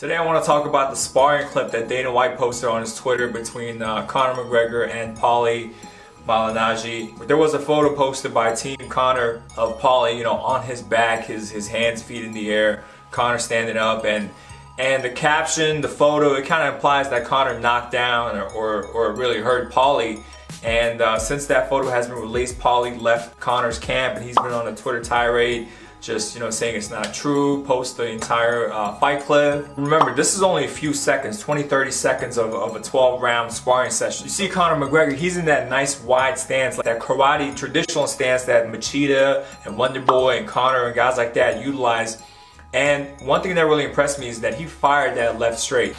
Today I want to talk about the sparring clip that Dana White posted on his Twitter between uh, Conor McGregor and Paulie Malignaggi. There was a photo posted by Team Conor of Paulie, you know, on his back, his his hands, feet in the air, Conor standing up, and and the caption, the photo, it kind of implies that Conor knocked down or, or, or really hurt Paulie. And uh, since that photo has been released, Paulie left Conor's camp and he's been on a Twitter tirade just you know saying it's not true post the entire uh, fight clip remember this is only a few seconds 20 30 seconds of, of a 12 round sparring session. You see Conor McGregor he's in that nice wide stance like that karate traditional stance that Machida and Wonder Boy and Conor and guys like that utilize. And one thing that really impressed me is that he fired that left straight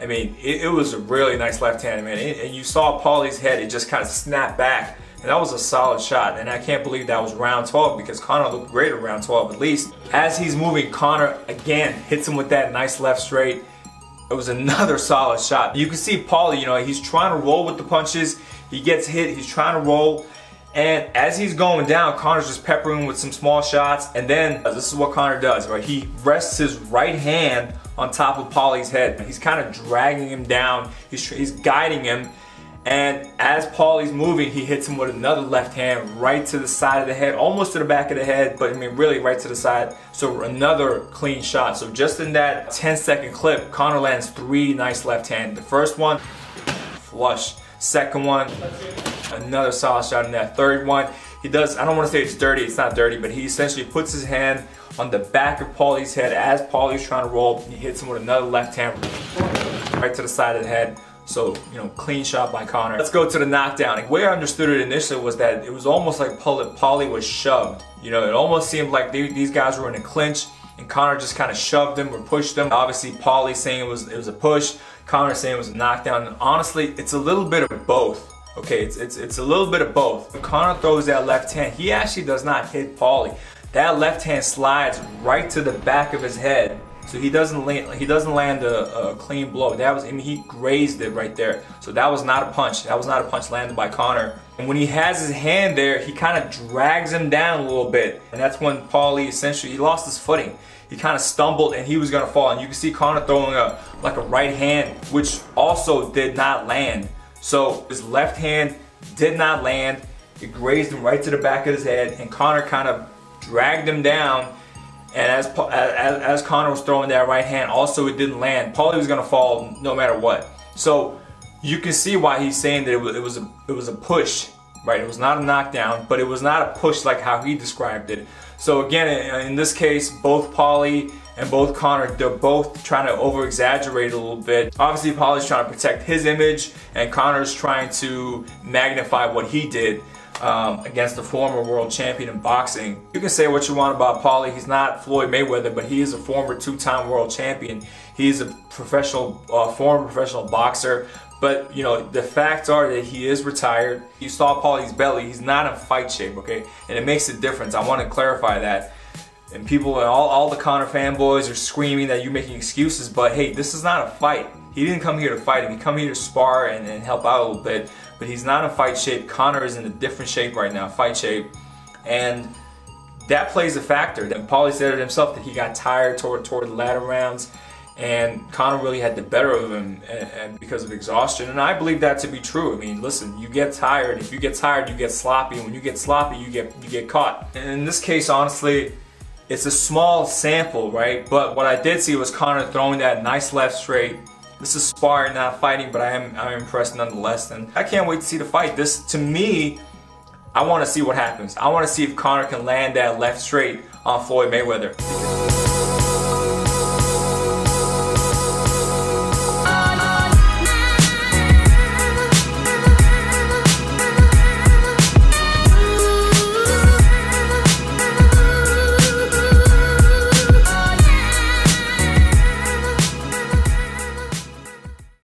I mean it, it was a really nice left hand man and you saw Paulie's head it just kind of snapped back and that was a solid shot. And I can't believe that was round 12 because Conor looked great at round 12 at least. As he's moving, Conor again hits him with that nice left straight. It was another solid shot. You can see Paulie, you know, he's trying to roll with the punches. He gets hit, he's trying to roll. And as he's going down, Conor's just peppering with some small shots. And then uh, this is what Conor does, right? He rests his right hand on top of Paulie's head. He's kind of dragging him down. He's, he's guiding him. And as Paulie's moving, he hits him with another left hand right to the side of the head, almost to the back of the head, but I mean really right to the side. So another clean shot. So just in that 10 second clip, Conor lands three nice left hand. The first one, flush. Second one, another solid shot in that. Third one, he does, I don't want to say it's dirty, it's not dirty, but he essentially puts his hand on the back of Paulie's head as Paulie's trying to roll. He hits him with another left hand right to the side of the head. So, you know, clean shot by Conor. Let's go to the knockdown. The way I understood it initially was that it was almost like Paulie was shoved. You know, it almost seemed like they, these guys were in a clinch and Conor just kind of shoved them or pushed them. Obviously, Paulie saying it was it was a push, Conor saying it was a knockdown. And honestly, it's a little bit of both. Okay, it's it's it's a little bit of both. Conor throws that left hand, he actually does not hit Paulie. That left hand slides right to the back of his head so he doesn't land, he doesn't land a, a, clean blow. That was I mean he grazed it right there. So that was not a punch. That was not a punch landed by Conor. And when he has his hand there, he kind of drags him down a little bit. And that's when Paulie essentially he lost his footing. He kind of stumbled and he was gonna fall. And you can see Conor throwing a like a right hand, which also did not land. So his left hand did not land. It grazed him right to the back of his head, and Conor kind of dragged him down and as, as, as Conor was throwing that right hand, also it didn't land. Paulie was gonna fall no matter what. So you can see why he's saying that it was, it was a it was a push, right? It was not a knockdown, but it was not a push like how he described it. So again, in, in this case, both Paulie and both Conor, they're both trying to over exaggerate a little bit. Obviously, Paulie's trying to protect his image, and Conor's trying to magnify what he did um, against the former world champion in boxing. You can say what you want about Paulie. He's not Floyd Mayweather, but he is a former two-time world champion. He's a professional, uh, former professional boxer. But, you know, the facts are that he is retired. You saw Paulie's belly. He's not in fight shape, okay? And it makes a difference. I want to clarify that. And people, all, all the Conor fanboys are screaming that you're making excuses, but hey, this is not a fight. He didn't come here to fight. He come here to spar and, and help out a little bit. But he's not in fight shape. Conor is in a different shape right now, fight shape. And that plays a factor. And Paulie said it himself that he got tired toward, toward the latter rounds. And Conor really had the better of him and, and because of exhaustion. And I believe that to be true. I mean, listen, you get tired. If you get tired, you get sloppy. And when you get sloppy, you get you get caught. And in this case, honestly, it's a small sample, right? But what I did see was Conor throwing that nice left straight this is sparring, not fighting, but I am I'm impressed nonetheless. And I can't wait to see the fight. This, to me, I want to see what happens. I want to see if Conor can land that left straight on Floyd Mayweather.